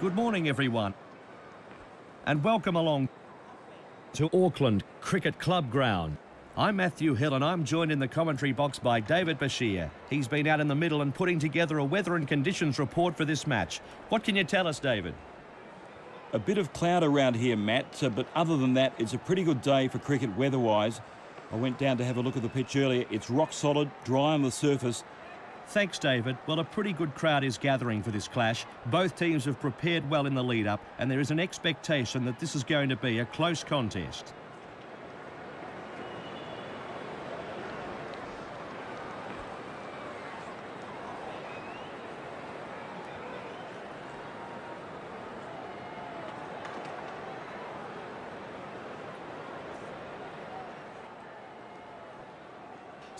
Good morning, everyone, and welcome along to Auckland Cricket Club Ground. I'm Matthew Hill, and I'm joined in the commentary box by David Basheer. He's been out in the middle and putting together a weather and conditions report for this match. What can you tell us, David? A bit of cloud around here, Matt, but other than that, it's a pretty good day for cricket weather-wise. I went down to have a look at the pitch earlier. It's rock solid, dry on the surface, Thanks, David. Well, a pretty good crowd is gathering for this clash. Both teams have prepared well in the lead-up, and there is an expectation that this is going to be a close contest.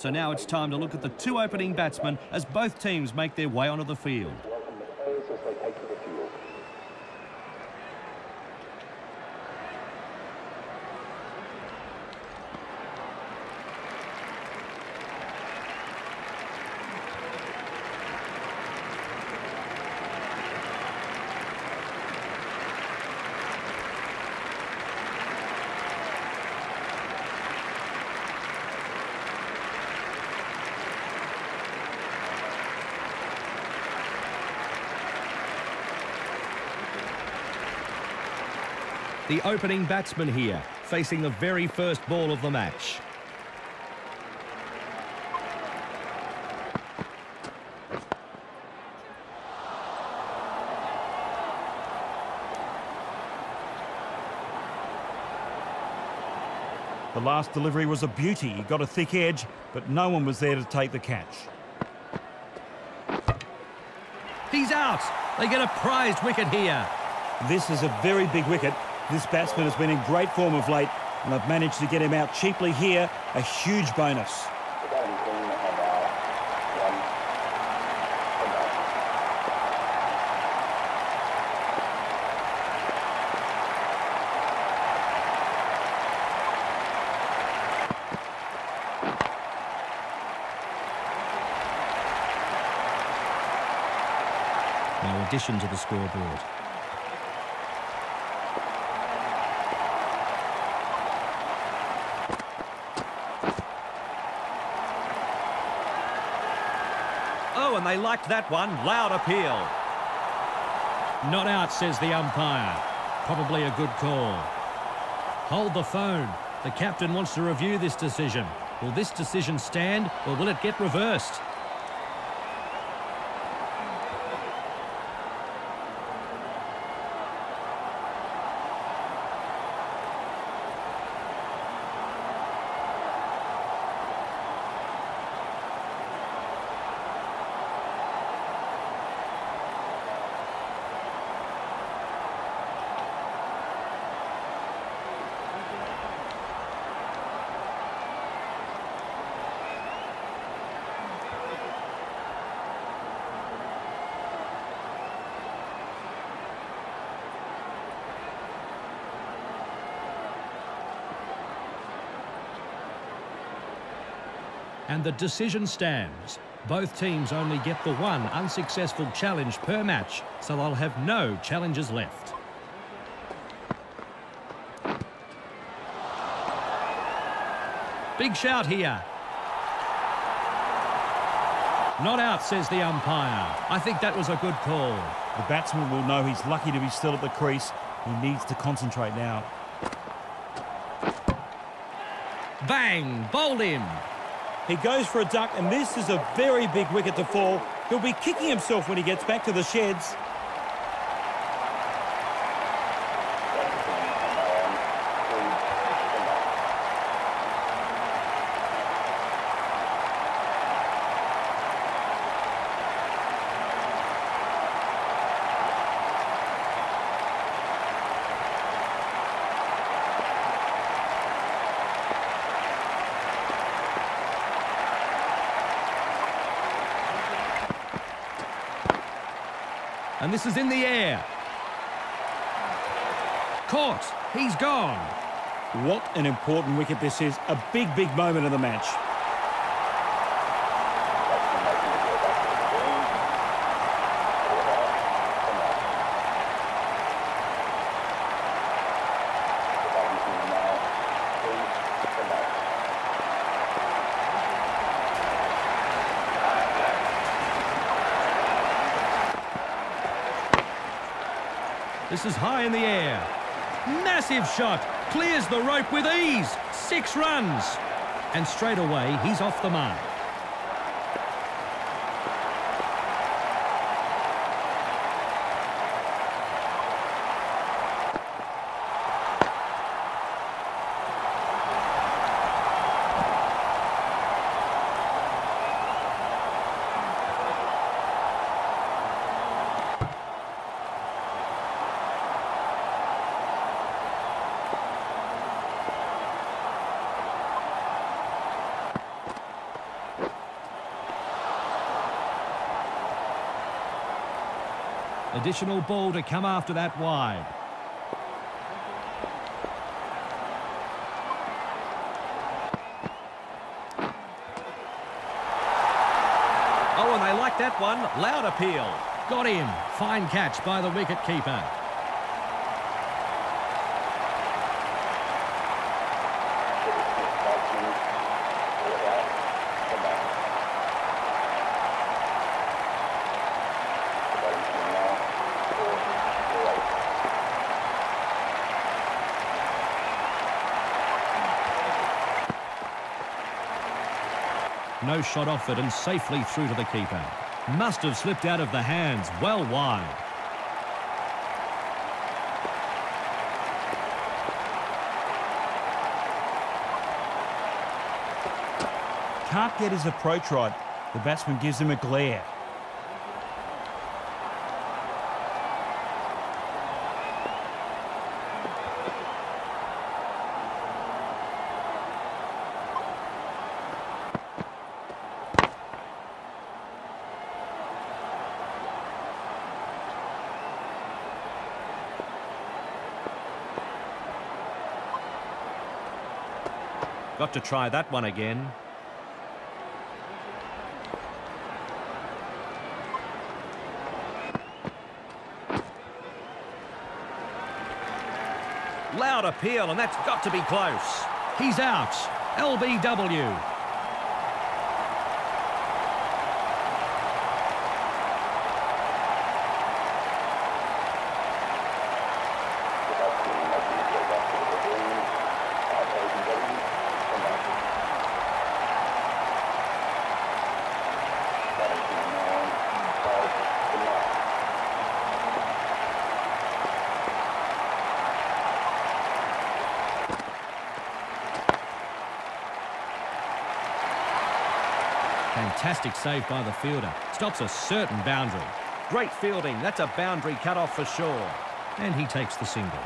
So now it's time to look at the two opening batsmen as both teams make their way onto the field. The opening batsman here, facing the very first ball of the match. The last delivery was a beauty. He got a thick edge, but no one was there to take the catch. He's out. They get a prized wicket here. This is a very big wicket this batsman has been in great form of late, and I've managed to get him out cheaply here. A huge bonus. No addition to the scoreboard. and they liked that one. Loud appeal. Not out, says the umpire. Probably a good call. Hold the phone. The captain wants to review this decision. Will this decision stand or will it get reversed? And the decision stands. Both teams only get the one unsuccessful challenge per match, so they'll have no challenges left. Big shout here. Not out, says the umpire. I think that was a good call. The batsman will know he's lucky to be still at the crease. He needs to concentrate now. Bang! Bowled him. He goes for a duck, and this is a very big wicket to fall. He'll be kicking himself when he gets back to the sheds. And this is in the air. Caught. He's gone. What an important wicket this is. A big, big moment of the match. This is high in the air. Massive shot. Clears the rope with ease. Six runs. And straight away, he's off the mark. Additional ball to come after that wide. Oh, and they like that one. Loud appeal. Got him. Fine catch by the wicket No shot offered and safely through to the keeper. Must have slipped out of the hands, well wide. Can't get his approach right. The batsman gives him a glare. Got to try that one again. Loud appeal, and that's got to be close. He's out. LBW. Fantastic save by the fielder. Stops a certain boundary. Great fielding. That's a boundary cut off for sure. And he takes the single.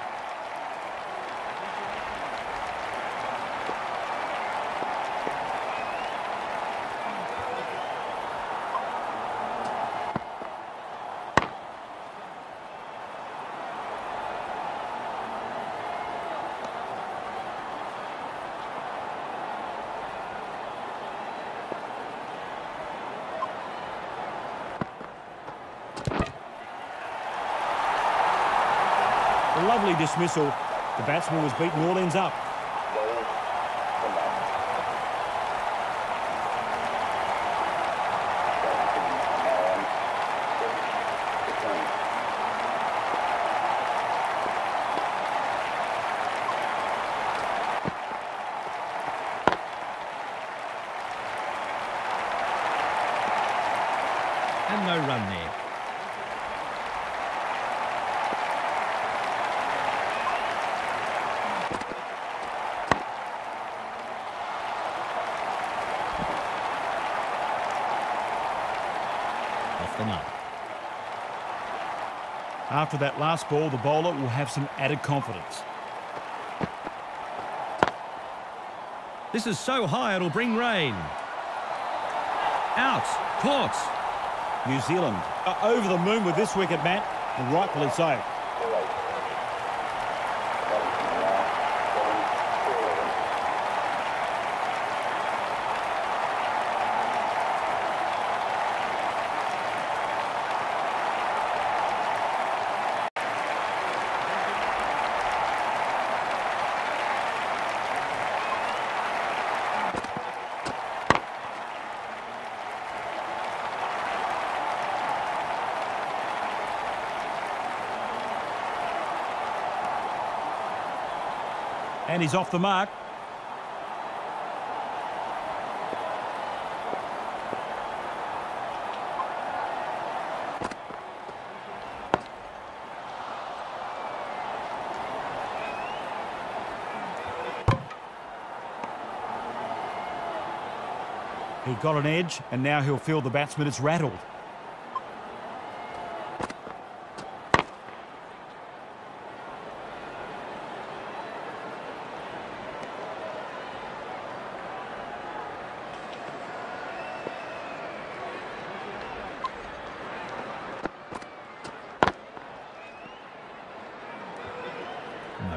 Lovely dismissal. The batsman was beaten all ends up. And no run there. Off the mark. After that last ball, the bowler will have some added confidence. This is so high it'll bring rain. Out. Caught. New Zealand are over the moon with this wicket, Matt, and rightfully so. And he's off the mark. He got an edge, and now he'll feel the batsman is rattled.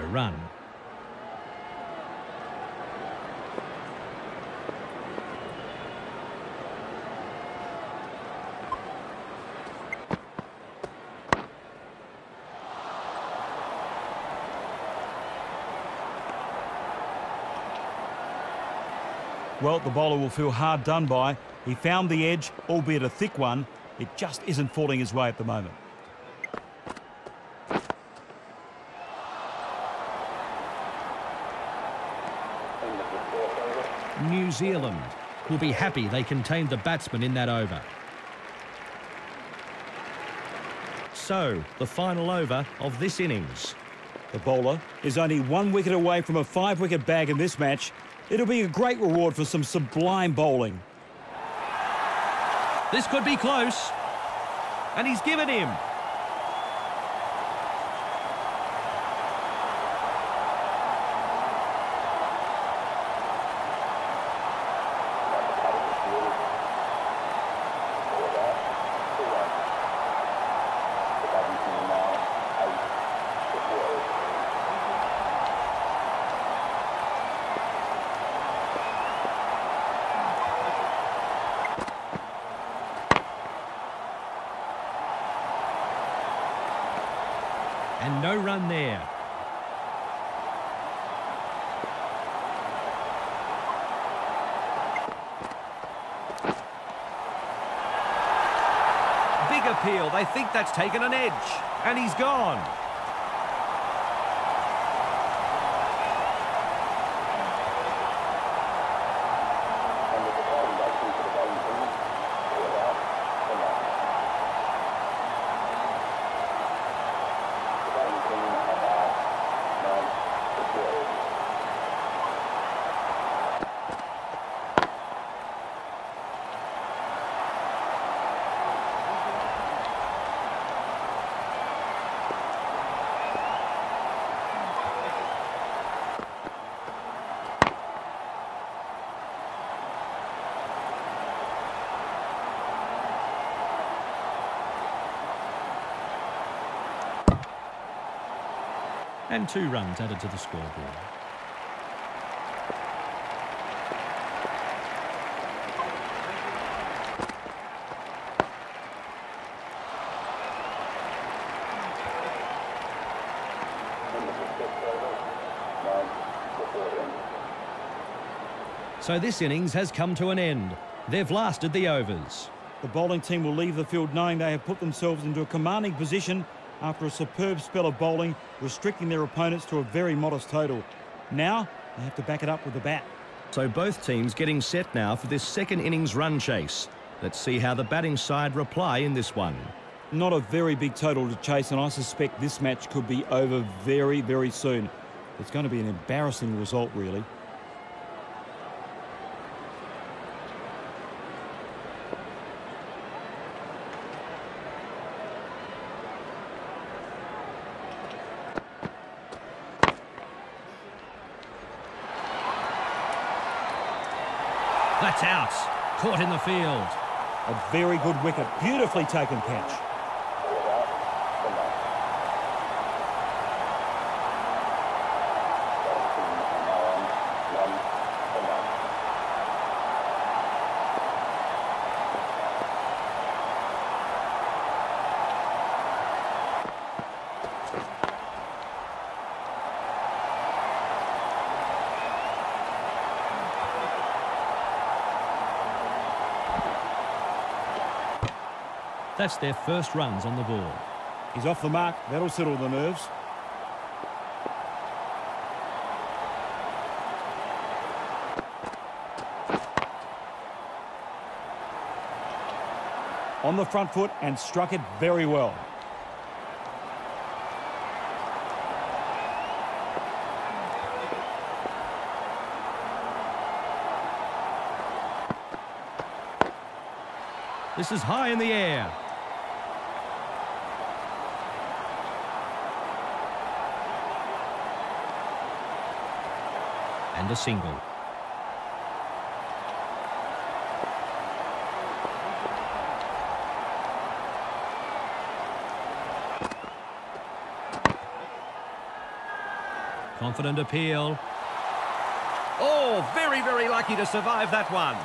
Run. Well, the bowler will feel hard done by. He found the edge, albeit a thick one. It just isn't falling his way at the moment. New Zealand will be happy they contained the batsman in that over. So, the final over of this innings. The bowler is only one wicket away from a five-wicket bag in this match. It'll be a great reward for some sublime bowling. This could be close. And he's given him. There. Big appeal. They think that's taken an edge. And he's gone. And two runs added to the scoreboard. So this innings has come to an end. They've lasted the overs. The bowling team will leave the field knowing they have put themselves into a commanding position after a superb spell of bowling, restricting their opponents to a very modest total. Now, they have to back it up with the bat. So both teams getting set now for this second innings run chase. Let's see how the batting side reply in this one. Not a very big total to chase, and I suspect this match could be over very, very soon. It's going to be an embarrassing result, really. Out. Caught in the field. A very good wicket. Beautifully taken catch. That's their first runs on the board. He's off the mark. That'll settle the nerves. On the front foot and struck it very well. This is high in the air. And a single. Confident appeal. Oh, very, very lucky to survive that one.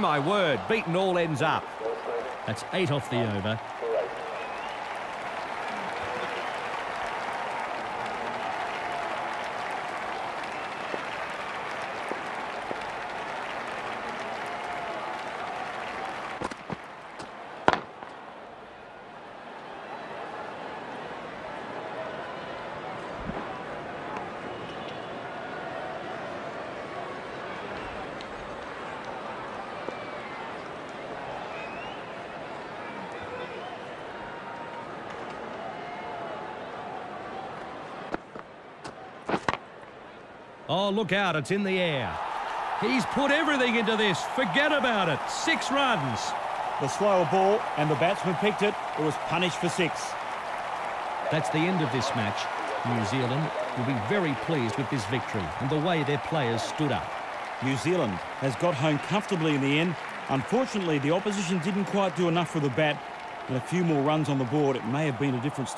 My word, beaten all ends up. That's eight off the over. Oh, look out, it's in the air. He's put everything into this. Forget about it. Six runs. The slower ball and the batsman picked it. It was punished for six. That's the end of this match. New Zealand will be very pleased with this victory and the way their players stood up. New Zealand has got home comfortably in the end. Unfortunately, the opposition didn't quite do enough for the bat. And a few more runs on the board, it may have been a different story.